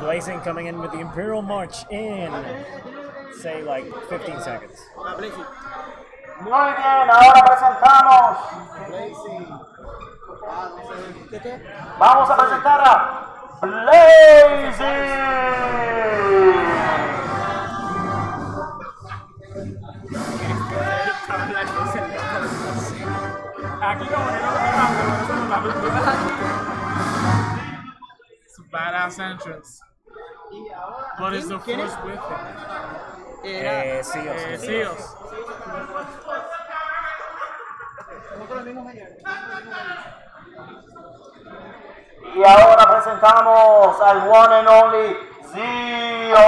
Blazing coming in with the Imperial March in, say, like 15 seconds. Muy bien, ahora presentamos. Vamos a presentar a Blazing. Aquí como que no me cambio, pero eso no la película. It's a badass entrance. What is the force with it? Eh, sí, Eh, sí. Y ahora presentamos al one and only Zio.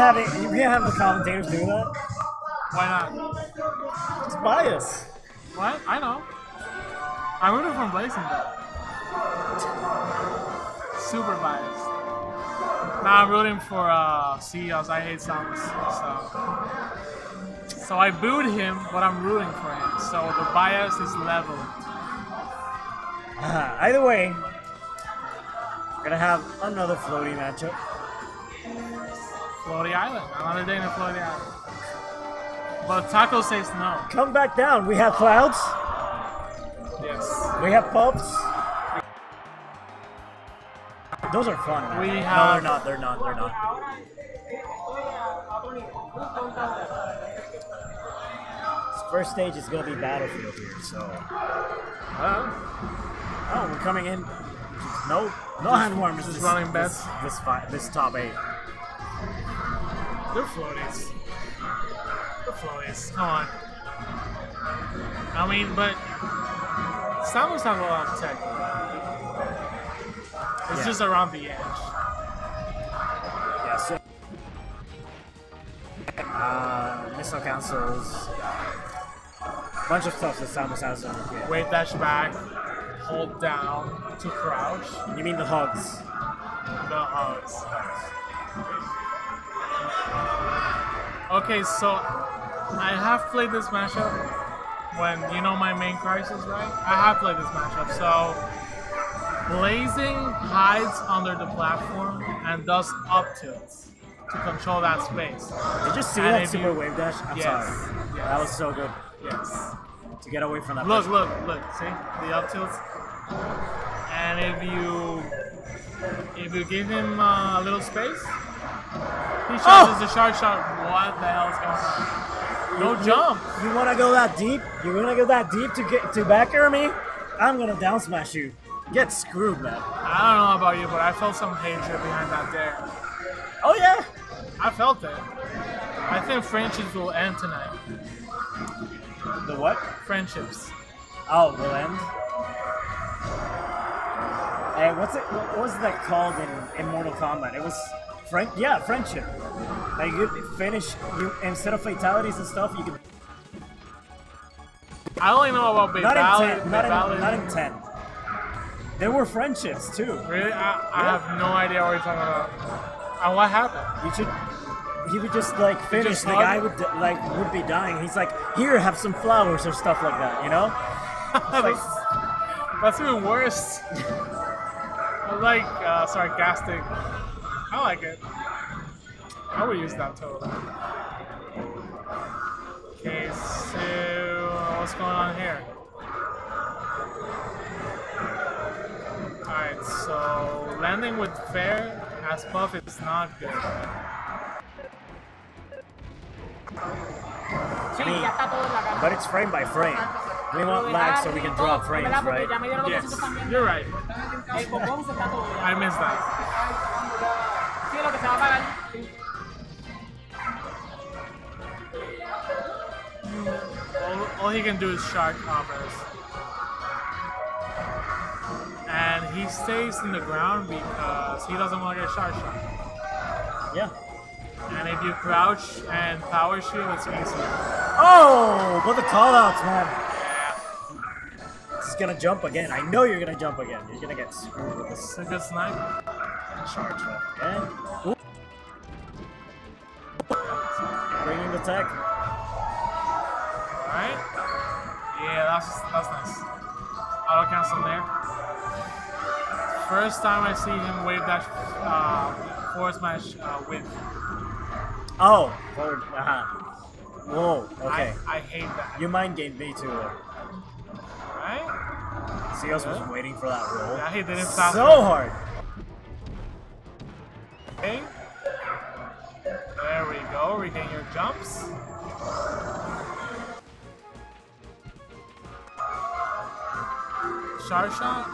Have it. We can't have the commentators do that. Why not? It's bias. What? I know. I'm rooting for Blazing though. Super biased. Nah, I'm rooting for uh, Seals. I hate Samus. So. so I booed him, but I'm rooting for him. So the bias is leveled. Uh, either way, we're gonna have another floaty matchup. Floaty Island. Another day in Floaty Island. But Taco says no. Come back down. We have clouds. Yes. We have pups. Those are fun. man. We No, they're not. They're not. They're not. First stage is gonna be battlefield here, so. Oh, we're coming in. No, no hand warmers. just this- running this, bets. This, fi- this top eight. They're floaties. They're floaties. Come on. I mean, but Samus has a lot of tech. It's Yeah. just around the edge. Yeah. So. Uh, missile cancels. Bunch of stuff that Samus has on kit. Wave dash back, hold down to crouch. You mean the hugs? The hugs. Okay, so I have played this matchup when you know my main crisis, right? I have played this matchup. So Blazing hides under the platform and does up tilts to control that space. Did you see And that super you- wave dash? I'm Yes, sorry. yes. That was so good Yes. to get away from that. Look, look, look. See the up tilts. And if you if you give him uh, a little space, he shot. Oh. charges a charge shot. What the hell is going on? No You- jump. You want to go that deep? You want to go that deep to get to back air me? I'm gonna down smash you. Get screwed, man. I don't know about you, but I felt some hatred behind that dare. Oh yeah. I felt it. I think friendships will end tonight. The what? Friendships. Oh, will end. Hey, what's it? What was that called in, in Mortal Kombat? It was friend. Yeah, friendship. Like you finish you instead of fatalities and stuff, you can. I only know about not in ten, not in, not in ten. There were friendships too. Really? I, I Yeah. have no idea what you're talking about. And what happened? You should. He would just like finish. just the guy would like would be dying. He's like, here, have some flowers or stuff like that. You know? that's, that's even worse. Like uh, sarcastic. I like it. I would use that totally. Okay, so what's going on here? Alright, so landing with fair as Puff is not good. I mean, but it's frame by frame. We want lag so we can drop frames, right? Yes, you're right. I missed that. All, all he can do is shark combos. And he stays in the ground because he doesn't want to get charge shot. Yeah. And if you crouch and power shield, it's easier. Oh, but the callouts, man. He's gonna jump again. I know you're gonna jump again. You're gonna get screwed with this It's a good snipe. Charge. man. Okay. Ooh. attack. Alright. Yeah, that's that's nice. Auto cancel there. First time I see him wave dash uh, forward smash uh, with. Oh, forward. Uh-huh. Whoa, okay. I, I hate that. You mind game me too. right? Seals was waiting for that roll. Yeah, he didn't stop. So hard. Regain your jumps. Charge shot.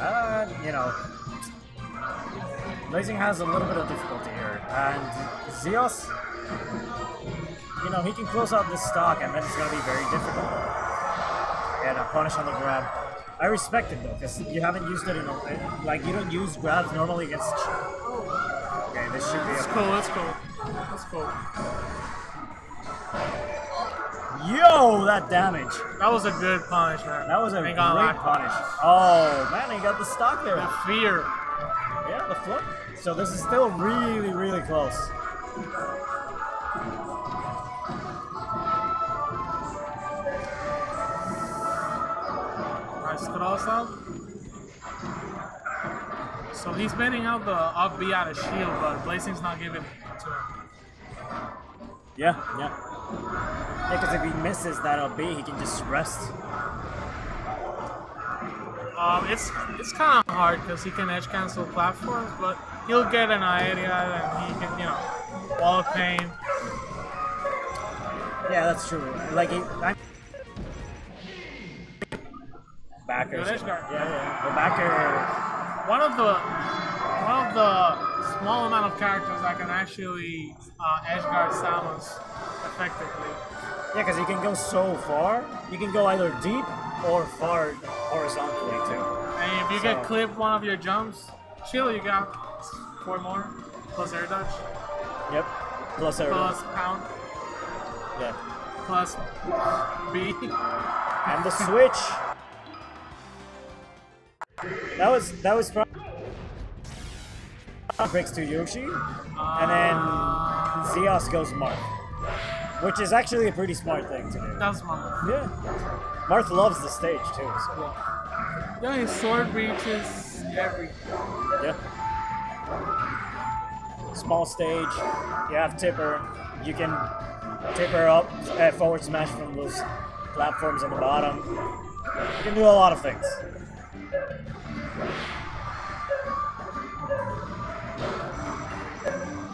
Uh, you know, Blazing has a little bit of difficulty here, and Zyoz, you know, he can close out this stock, and then it's gonna be very difficult. And a punish on the grab. I respect it though, because you haven't used it in a like you don't use grabs normally against. Okay, this should be. A, cool. It's cool. That's cool. yo, that damage! That was a good punish, man. That was a great punish. Oh man, he got the stock there. The fear. Yeah, the flip. So this is still really, really close. Nice cross out. So he's bending out the up B out of shield, but Blazing's not giving it to him. Yeah, yeah. Yeah, because if he misses that up B, he can just rest. Um, it's it's kind of hard because he can edge cancel platforms, but he'll get an area and he can, you know, wall of pain. Yeah, that's true. Like, it, Backers. Good edge. Yeah, yeah. The backer. One of the one of the small amount of characters that can actually uh, edge guard Samus effectively. Yeah, because you can go so far. You can go either deep or far horizontally, too. And if you So- get clipped one of your jumps, chill, you got four more plus air dodge, Yep. Plus air. dodge plus pound, Yeah. plus B. And the switch. That was that was probably breaks to Yoshi, and then Zyoz goes Marth, which is actually a pretty smart thing to do. That's my move. Yeah, Marth loves the stage too. So Yeah, his sword reaches everything. yeah, small stage. You have Tipper. You can Tipper up uh, forward smash from those platforms on the bottom. You can do a lot of things.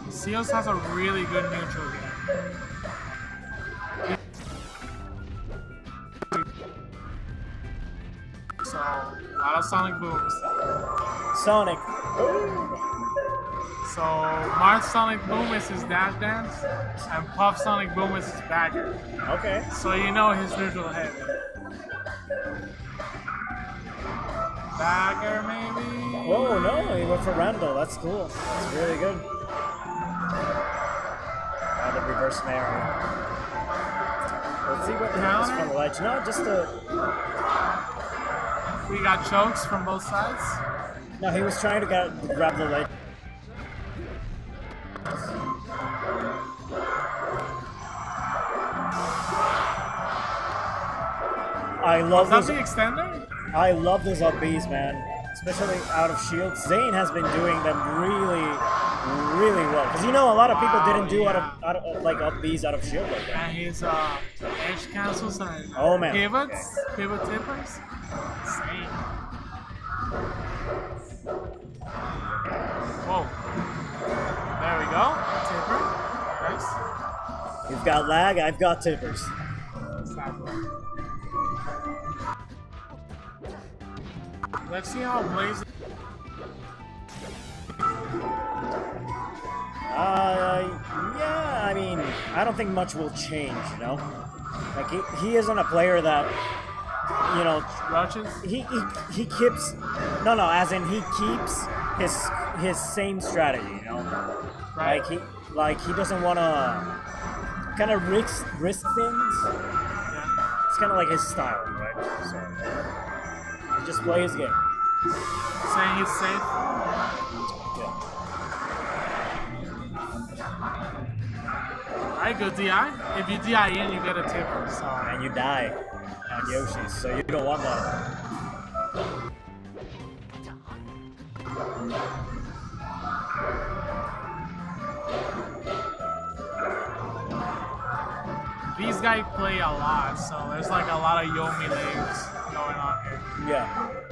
Seals has a really good neutral game. So, a lot of sonic booms. Sonic. So, Marth Sonic Boom is his dash dance, and Puff Sonic Boom is his bagger. Okay. So you know his neutral head. Bagger, maybe? Oh no, he went for Randall. That's cool. That's really good. Now the reverse snare. Let's see what happens from the ledge. No, just a. We got chokes from both sides. No, he was trying to get, grab the ledge. I love That's those. the extender? I love those up man. Especially out of shield. Zane has been doing them really, really well. Because you know, a lot of people didn't do out, yeah. of, out of like up out of shield like that. And his uh, edge cancels and Oh, man. pivots, pivot tippers. Insane. Whoa. There we go. Tipper. Nice. You've got lag, I've got tippers. Exactly. Let's see how Blaze. Uh, yeah, I mean, I don't think much will change, you know? Like, he, he isn't a player that, you know, Rushes. he, he, he keeps, no, no, as in he keeps his his same strategy, you know? Right. Like, he, like, he doesn't want to kind of risk, risk things. Yeah. It's kind of like his style, right? So, he just play his game saying it's safe. Yeah. Go DI. If you DI in, you get a tip. So. And you die on Yoshi's, so you don't want that. These guys play a lot, so there's like a lot of Yomi leagues going on here. Yeah.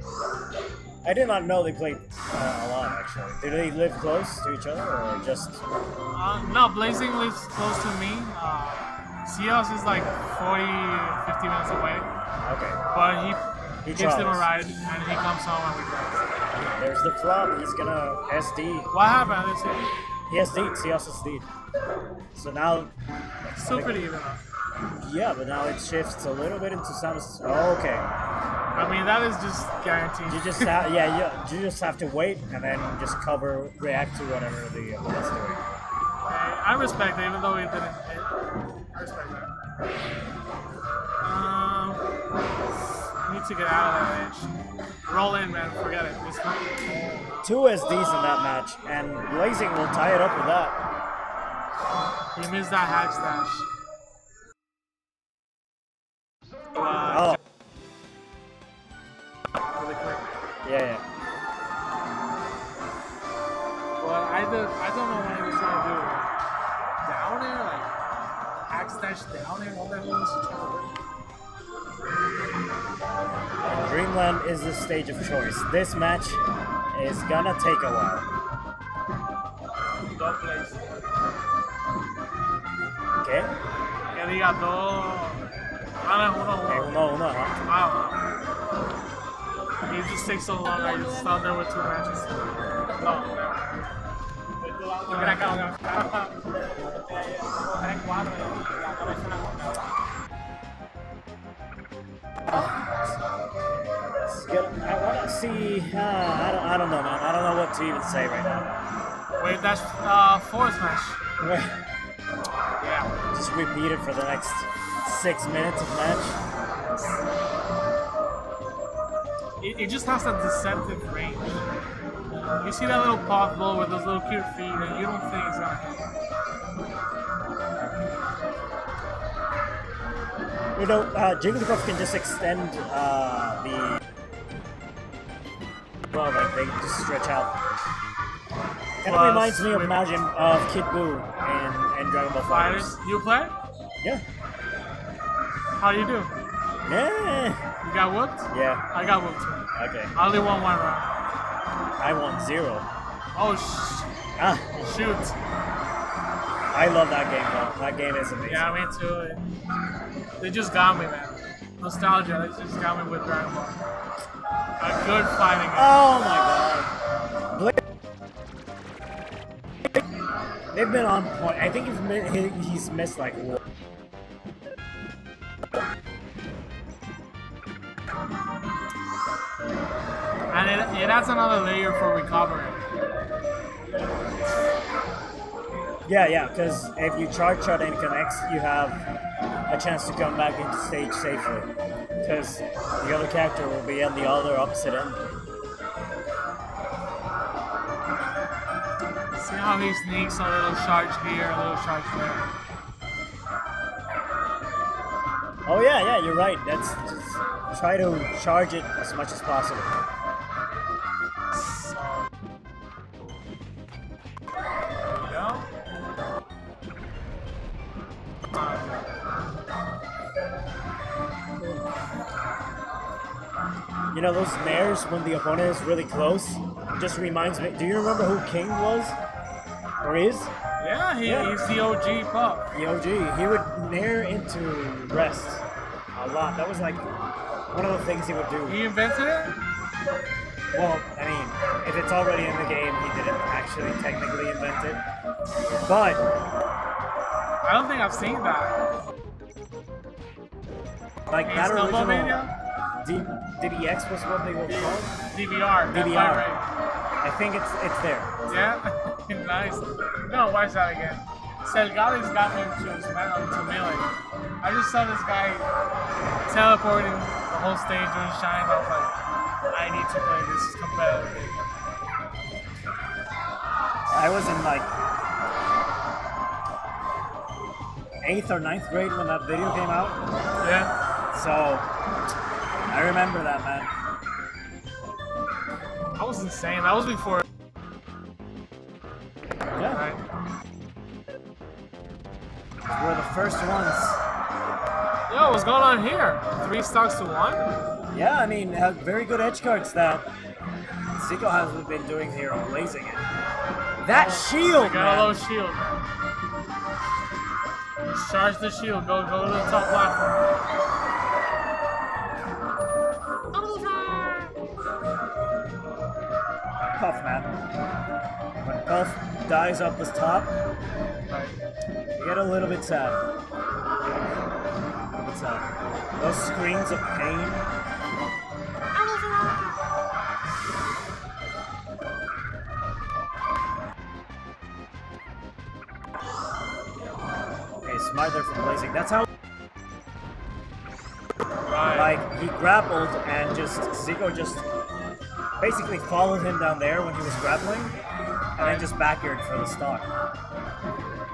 I did not know they played uh, a lot, actually. Do they live close to each other, or just... Uh, no, Blazing lives close to me. Uh, Seals is like 40, 50 minutes away, Okay. but he, He gives them a ride and he comes home and we drive. There's the flop. He's gonna SD. What happened? See. He SD'd. Also SD'd. So now, Still pretty even yeah, but now it shifts a little bit into Samus. Oh, okay. I mean, that is just guaranteed. You just have, yeah, you, you just have to wait and then just cover, react to whatever the opponent's doing. I respect it, even though he didn't hit. I respect that. Um, need to get out of that match. Roll in, man. Forget it. Fine. Two SDs in that match, and Blazing will tie it up with that. He missed that hatch dash. But, Oh, yeah, yeah. Well, I, did, I don't know what he was trying to do. Like, down air? Like, hack dash down air? Hell was trying to? And Dreamland is the stage of choice. This match is gonna take a while. Dos plays. Okay? Que diga dos. Ah, no, uno, uno. uno, uno, huh? I don't know. It just takes so long. I just thought there were two matches. No, no. Acá, It's good. I wanna see. Uh, I, don't, I don't know, man. I don't know what to even say right now. Wait, that's uh, fourth match. Yeah. Just repeat it for the next six minutes of match. It, it just has a deceptive range. You see that little pop blow with those little cute feet, and you don't think it's gonna hit. You know, uh, Jigglypuff can just extend uh, the. Well, like they just stretch out. Kind of reminds me of Majin of Kid Buu and, in Dragon Ball FighterZ. you play? Yeah. How do you do? Yeah. You got whooped? Yeah. I got whooped too. Okay. I only won one round. I won zero. Oh sh- Ah, shoot! I love that game though. That game is amazing. Yeah, me too. They just got me, man. Nostalgia. They just got me with Dragon Ball. A good fighting game. Oh my god. Blade. They've been on point. I think he's, he's missed like one. And it, it adds another layer for recovery. Yeah, yeah, because if you charge shot and connects, you have a chance to come back into stage safely. Because the other character will be on the other opposite end. See how he sneaks a little charge here, a little charge there. Oh yeah, yeah, you're right. That's try to charge it as much as possible. So. There we go. You know those snares when the opponent is really close? Just reminds me. Do you remember who King was? Or is? Yeah, he, Yeah. he's the OG Puff. The OG. He would nair into rest a lot. That was like one of the things he would do. He invented it? Well, I mean, if it's already in the game, he didn't actually technically invent it. But I don't think I've seen that. like In that original D- DDX was what they were called. DVR. DVR. rate. I think it's it's there. Yeah, nice. Gonna watch that again. Selgari's got me to Smash to Melee. I just saw this guy teleporting the whole stage doing shine. I was like, I need to play this competitive. I was in like eighth or ninth grade when that video came out. Yeah. So I remember that man. That was insane. That was before. We're the first ones. Yo, what's going on here? Three stocks to one? Yeah, I mean, have very good edge guards that Zico has been doing here on Blazing It. That oh, shield, Got a low man. shield. Charge the shield. Go go to the top platform. Puff, man. When Puff dies up the top, Get a little bit sad. A little bit sad. Those screams of pain. Okay, smart there from Blazing. That's how Right. Like he grappled and just Zico just basically followed him down there when he was grappling, and then just backyard for the stock.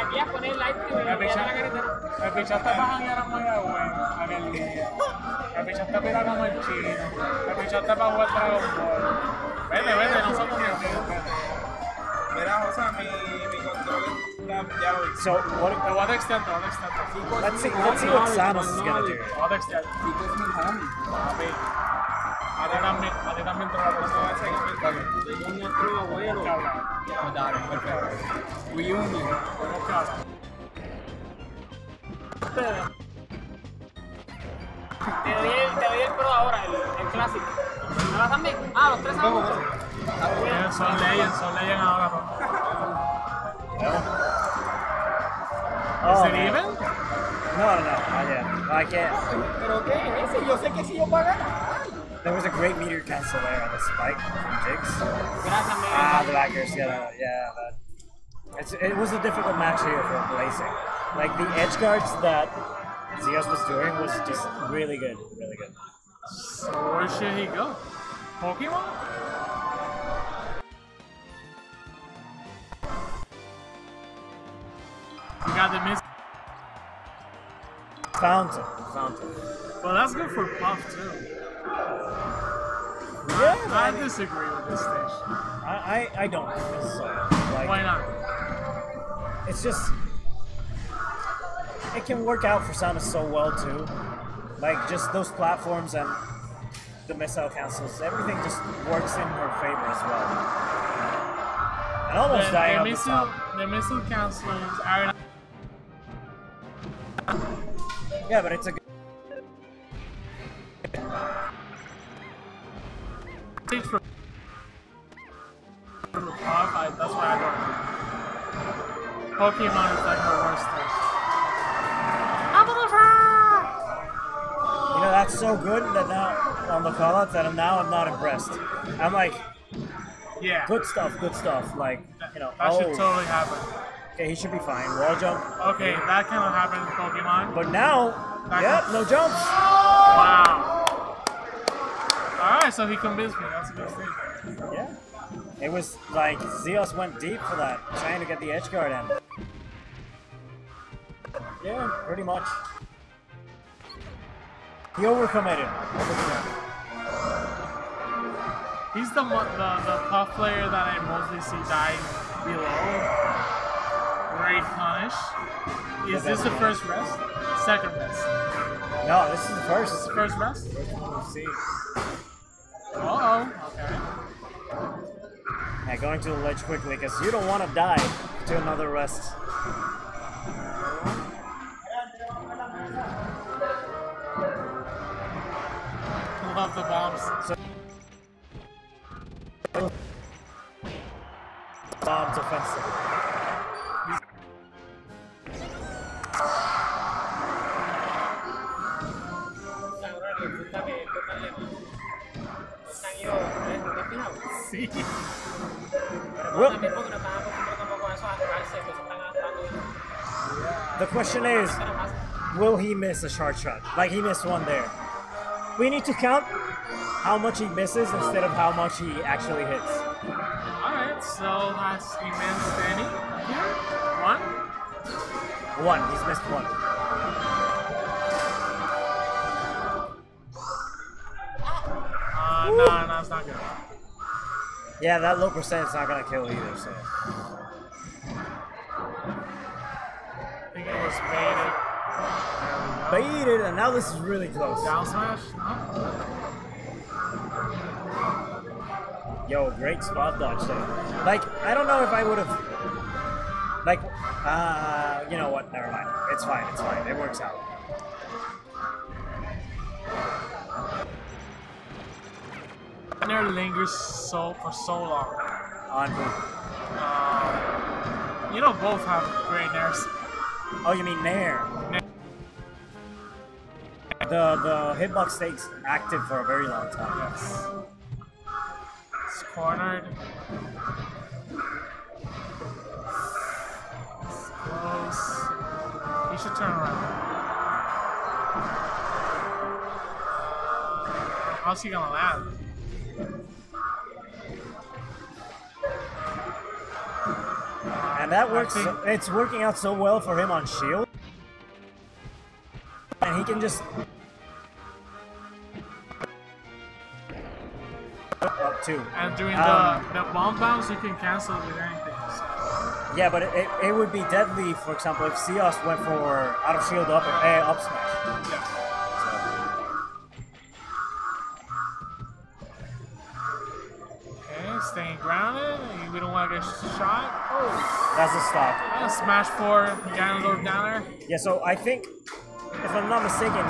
So. Me pichaste, me pichaste para janguear a Mayagüez aquel día. Me pichaste para ir a comer chino. Me pichaste para jugar Dragon Ball. Vete, vete, no somos amigos. vete. Mira, José, mi, mi control está, ya lo vi. So what? Te voy a textear, te voy a textear. Let's see. Let's see what Samus is gonna do. Te voy a textear. Chico es mi homie. Papi. A ti también, a ti también te lo voy a No va a textear. Seguir mi Soy con nuestro abuelo. Tenemos que hablar. Dale, perfecto. Reunion. Tenemos que hablar. Te doy el, te doy el pro ahora, el, el clásico. ¿Me vas también? Ah, los tres a uno. Eh, Son legends, son legends ahora. papá. Oh, Is it man. even? No, no, not yet. I can't. ¿Pero qué es ese? Yo sé que si yo voy a ganar. There was a great meteor cancel there on the spike from Jigs. Ah, the backers, yeah, yeah. That. It was a difficult match here for Blazing. Like the edge guards that Zyoz was doing was just really good, really good. So where should he go? Pokemon? You got the miss. Fountain, fountain. Well, that's good for Puff too. Yeah, I man. disagree with this station. I, I, I don't necessarily. Like, Why not? it's just it can work out for Samus so well too. Like just those platforms and the missile cancels, everything just works in her favor as well. And almost The, dying the missile, the missile cancelers are Yeah, but it's a good Pokemon is like her worst stage. you know that's so good that now on the callouts that I'm now I'm not impressed. I'm like, Yeah. good stuff, good stuff. Like, you know, That oh, should totally happen. okay, he should be fine. Wall jump. Okay, that kind of happened in Pokemon. But now, Back yep, no jumps. Wow. Alright, so he convinced me. That's a good stage. Yeah. It was like Zyoz went deep for that, trying to get the edge guard in. Yeah, pretty much. He overcommitted. He's the, the the puff player that I mostly see dying below. Great punish. Is this the first rest? Second rest. No, this is the first. This is the first rest? First one we've seen. Uh oh. Okay. Yeah, going to the ledge quickly because you don't want to die to another rest. So Bob's offensive. The question is, will he miss a short shot? Like he missed one there. We need to count how much he misses instead of how much he actually hits. Alright, so that's a man standing here. One. One. He's missed one. Uh, no, no, it's not good. Yeah, that low percent's not gonna kill either. So I think it was baited. There we go. baited, and now this is really close. Down smash? No. Yo, great spot dodge though. Like, I don't know if I would have. Like, uh, you know what? Never mind. It's fine. It's fine. It works out. There lingers so for so long. On who? Uh, you know, both have great nerfs. Oh, you mean Nair? The the hitbox stays active for a very long time. Yes. Cornered. It's close. He should turn around. How's he gonna land? And that works. so- it's working out so well for him on shield, and he can just two. And doing Um, the, the bomb bounce, you can cancel it with anything. So. Yeah, but it, it, it would be deadly, for example, if Zyoz went for out of shield up uh, up smash. Yeah. Okay, staying grounded. We don't want to get shot. Oh, That's a stop. uh, smash four, Ganondorf down there. Yeah, so I think, if I'm not mistaken,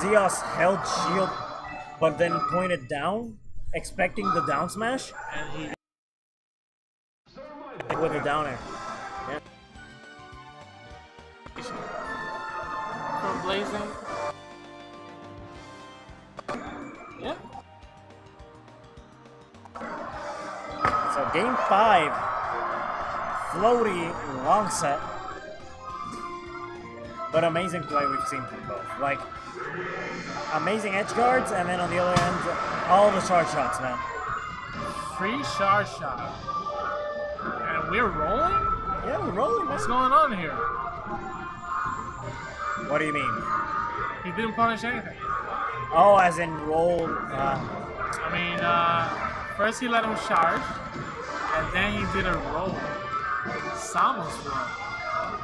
Zyoz held shield, but then pointed down, expecting the down smash And he with the down air. Yeah. from blazing. Yeah. So game five, floaty long set, but amazing play we've seen from both. Like amazing edge guards, and then on the other end, all the charge shots, man. Free charge shot. And we're rolling? Yeah, we're rolling. man. What's going on here? What do you mean? He didn't punish anything. Oh, as in roll. Uh, I mean, uh, first he let him charge, and then he did a roll. Samus roll.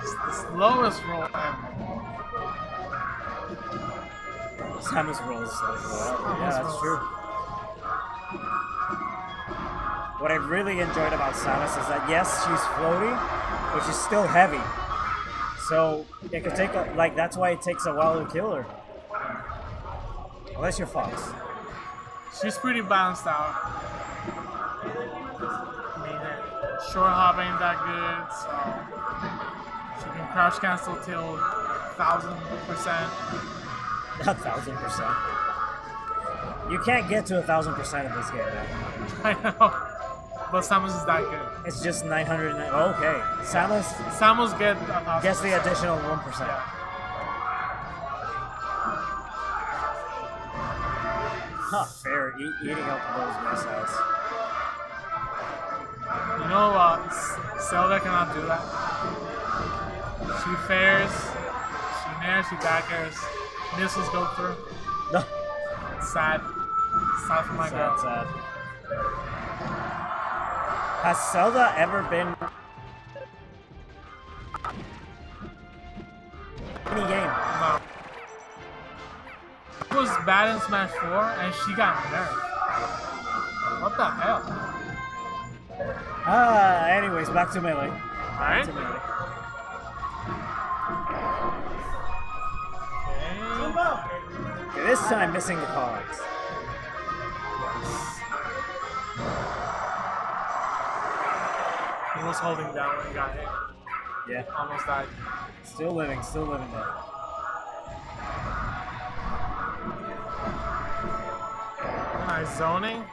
It's the slowest roll ever. Samus rolls. Uh, yeah, that's rolls. true. What I really enjoyed about Samus is that yes, she's floaty, but she's still heavy. So it could take a, like that's why it takes a while to kill her. Unless you're Fox. She's pretty balanced out. I mean, short hop ain't that good, so she can crouch cancel till thousand percent. A thousand percent. You can't get to a thousand percent of this game. I know, but Samus is that good. It's just 900. Oh, okay, Samus Samus get gets the additional one percent. Huh, fair. E- eating up those missiles. You know, uh, Zelda cannot do that. She fares, she nairs, she backers, missiles go through. No. Sad. Sad for my Sad, girl. sad. Has Zelda ever been any game? No. She was bad in Smash 4 and she got nerfed. What the hell? Ah, anyways, back to melee. Alright. This time missing the cards. He was holding down when he got hit. Yeah, Almost died. still living, still living there. Nice zoning.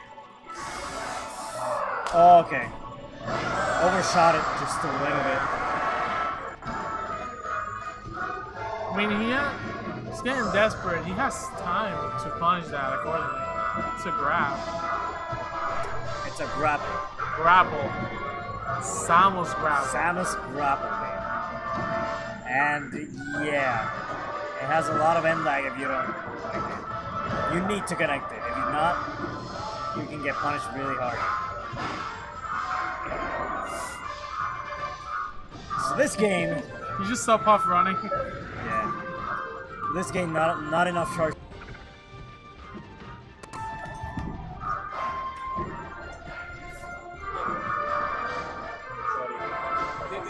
Oh, okay. Overshot it just a little bit. I mean, he ha- he's getting desperate. He has time to punish that accordingly. It's a grab. It's a grapple. Grapple. Samus grapple. Samus grapple, man. And yeah, it has a lot of end lag if you don't like it. You need to connect it. If you're not, you can get punished really hard. So this game, You just saw Puff running. this game not not enough charge.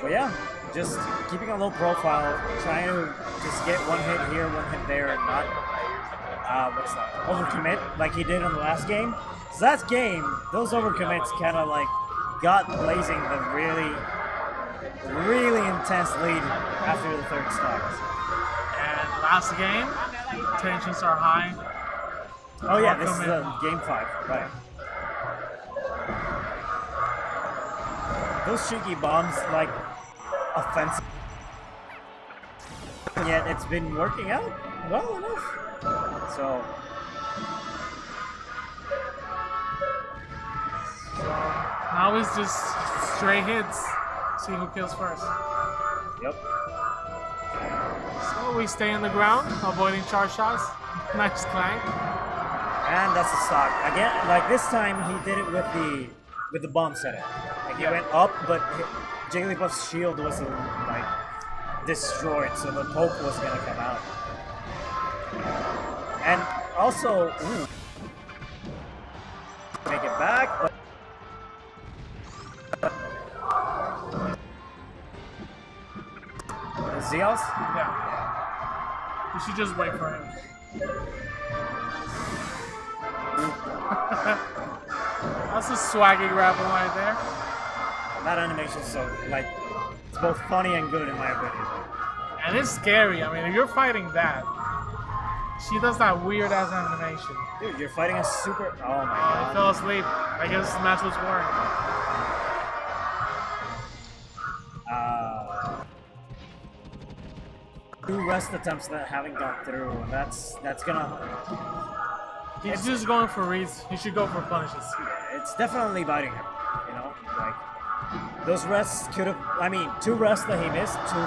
But yeah, just keeping a low profile, trying to just get one hit here, one hit there, and not uh, what's that? Overcommit like he did in the last game. So that game, those overcommits kind of like got Blazing the really, really intense lead after the third stock. Last game, tensions are high. Oh yeah, this is game five, right? Those cheeky bombs, like offensive. Yet it's been working out well enough. So Now it's just straight hits. See who kills first. yep. We stay on the ground, avoiding charge shots. Nice clank. And that's a stock. Again, like this time he did it with the with the bomb setup. Like he went up, but Jigglypuff's shield was like destroyed, so the poke was gonna come out. And also, ooh, make it back, but Zyoz? Yeah. You should just wait for him. That's a swaggy grapple right there. That animation's so like it's both funny and good in my opinion. And it's scary. I mean, if you're fighting that, she does that weird ass animation. Dude, you're fighting a super. Oh my god. fell asleep. I guess the match was boring. Two rest attempts that haven't gone through. That's that's gonna. He's just going for reads. He should go for punishes. It's definitely biting him. You know, like those rests could have. I mean, two rests that he missed. Two.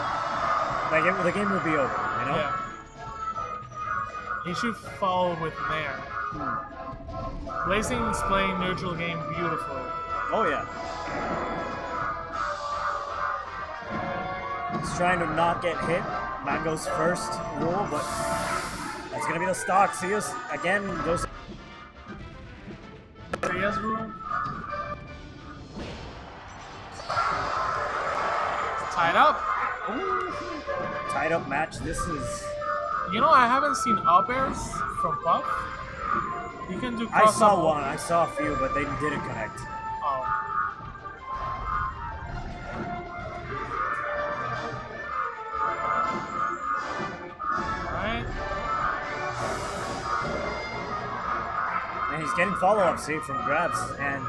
Like it, the game would be over. You know. Yeah. He should follow with there. Nair. Hmm. is playing neutral game beautifully. Oh yeah. He's trying to not get hit. Mango's first rule, but that's gonna be the stock. See us again. Rule. Tied up. tied up match. This is. You know, I haven't seen up airs from Puff. You can do I saw one. I saw a few, but they didn't connect. Getting follow-up, see, from grabs. And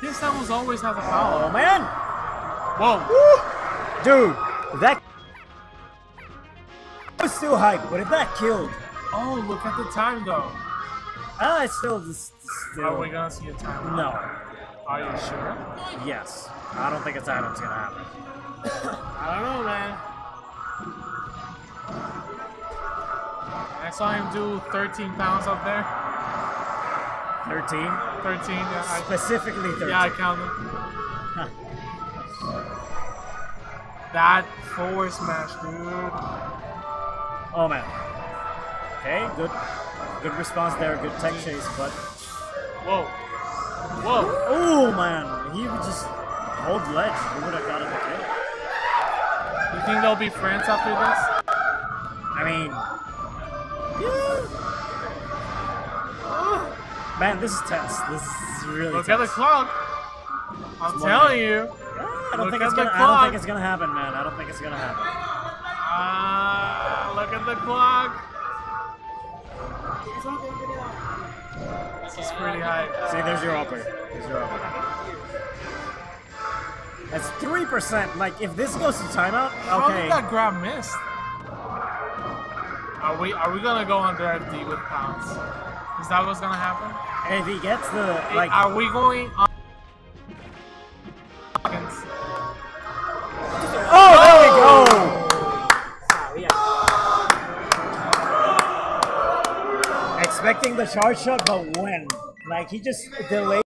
This Samus always has a follow. oh man, Whoa. dude, that was still hype. But if that killed, Oh, look at the time though. ah, it's still Just, still. Are we gonna see a time? No. Are you sure? Yes. I don't think it's time gonna happen. I don't know, man. I saw him do 13 pounds up there. 13. 13, yeah. I, Specifically 13. yeah, I counted. That forward smash, dude. Oh man. Okay, good good response there, good tech chase, but Whoa. Whoa. oh man, he would just hold ledge. He would have gotten the kill. You think they'll be friends after this? I mean Man, this is tense. This is really Look tense. at the clock. I'm more telling you. Ah, I don't Look think it's gonna I don't think it's gonna happen, man. I don't think it's gonna happen. Ah, look at the clock. This is pretty high. See, there's your upper. There's your upper. That's 3%. Like, if this goes to timeout, How okay. did that grab miss? Are we are we gonna go under FD with pounds? Is that what's gonna happen? If he gets the, like, are we going on? oh, there we go! Oh! Expecting the charge shot, but when? Like, he just delayed.